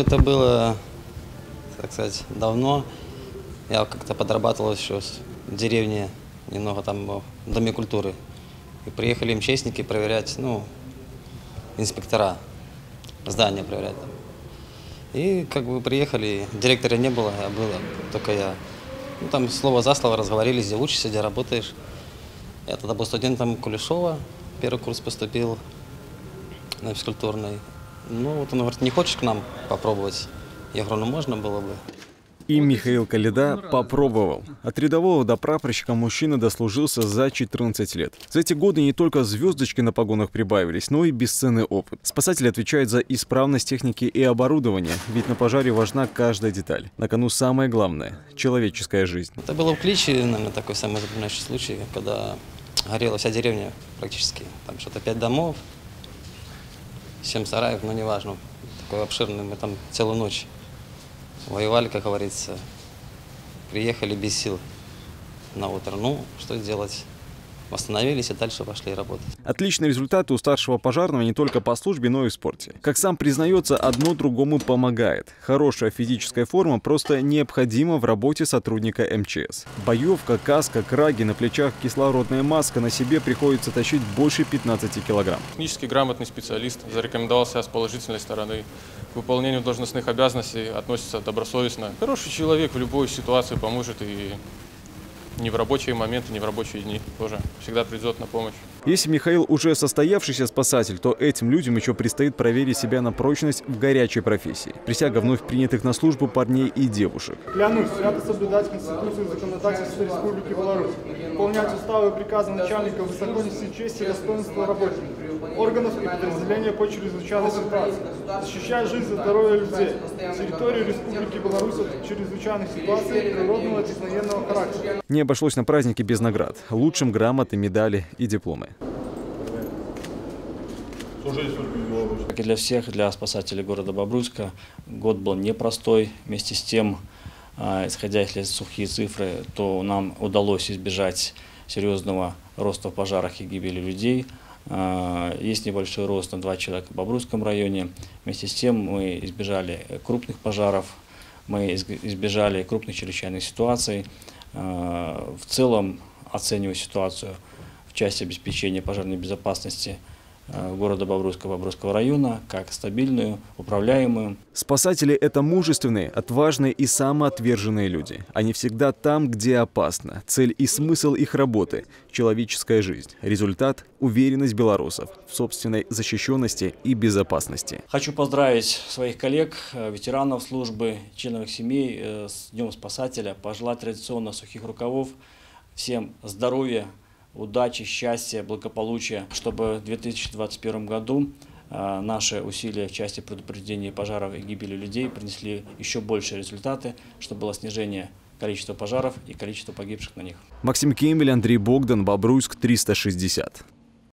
Это было, так сказать, давно. Я как-то подрабатывал еще в деревне, немного там в Доме культуры. И приехали МЧСники проверять, ну, инспектора, здание проверять. И как бы приехали, директора не было, а было только я. Ну, там слово за слово разговорились, где учишься, где работаешь. Я тогда был студентом Кулешова, первый курс поступил на физкультурный. Ну, вот он говорит, не хочешь к нам попробовать? Я говорю, ну можно было бы. И Михаил Калида попробовал. От рядового до прапорщика мужчина дослужился за 14 лет. За эти годы не только звездочки на погонах прибавились, но и бесценный опыт. Спасатели отвечают за исправность техники и оборудования, ведь на пожаре важна каждая деталь. На кону самое главное – человеческая жизнь. Это было в Кличе, наверное, такой самый запоминающий случай, когда горела вся деревня практически. Там что-то пять домов, семь сараев, но неважно. Такой обширный, мы там целую ночь воевали, как говорится. Приехали без сил на утро. Ну, что делать? Восстановились и дальше пошли работать. Отличные результаты у старшего пожарного не только по службе, но и в спорте. Как сам признается, одно другому помогает. Хорошая физическая форма просто необходима в работе сотрудника МЧС. Боевка, каска, краги, на плечах кислородная маска, на себе приходится тащить больше 15 килограмм. Технически грамотный специалист, зарекомендовал себя с положительной стороны. К выполнению должностных обязанностей относится добросовестно. Хороший человек в любой ситуации поможет и не в рабочие моменты, не в рабочие дни тоже. Всегда придет на помощь. Если Михаил уже состоявшийся спасатель, то этим людям еще предстоит проверить себя на прочность в горячей профессии. Присяга вновь принятых на службу парней и девушек. Клянусь свято соблюдать Конституцию и законодательство Республики Беларусь, выполнять уставы и приказы начальника, высоко нести честь и достоинство работников, органов и подразделения по чрезвычайной ситуации, защищать жизнь и здоровье людей, территорию Республики Беларусь от чрезвычайных ситуаций природного и техногенного характера. Не обошлось на празднике без наград. Лучшим грамоты, медали и дипломы. Как и для всех, для спасателей города Бобруйска, год был непростой. Вместе с тем, а, исходя если сухие цифры, то нам удалось избежать серьезного роста в пожарах и гибели людей. А, Есть небольшой рост на два человека в Бобруйском районе. Вместе с тем мы избежали крупных пожаров, мы избежали крупных чрезвычайных ситуаций. А, В целом, оценивая ситуацию в части обеспечения пожарной безопасности. э, города Бобруйска, Бобруйского района, как стабильную, управляемую. Спасатели – это мужественные, отважные и самоотверженные люди. Они всегда там, где опасно. Цель и смысл их работы – человеческая жизнь. Результат – уверенность белорусов в собственной защищенности и безопасности. Хочу поздравить своих коллег, э, ветеранов службы, членов их семей э, с Днем Спасателя, пожелать традиционно сухих рукавов, всем здоровья, удачи, счастья, благополучия, чтобы в 2021 году э, наши усилия в части предупреждения пожаров и гибели людей принесли еще большие результаты, чтобы было снижение количества пожаров и количества погибших на них. Максим Кемель, Андрей Богдан, Бобруйск, 360.